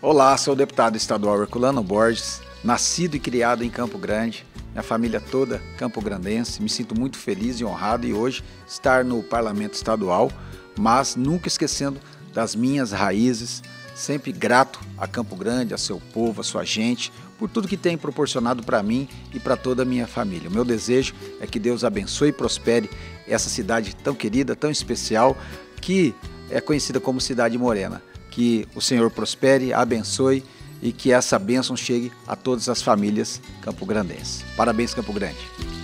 Olá, sou o deputado estadual Herculano Borges, nascido e criado em Campo Grande, minha família toda campo-grandense. Me sinto muito feliz e honrado e hoje estar no Parlamento Estadual, mas nunca esquecendo das minhas raízes, sempre grato a Campo Grande, a seu povo, a sua gente, por tudo que tem proporcionado para mim e para toda a minha família. O meu desejo é que Deus abençoe e prospere essa cidade tão querida, tão especial, que é conhecida como Cidade Morena. Que o Senhor prospere, abençoe e que essa bênção chegue a todas as famílias campograndenses. Parabéns, Campo Grande.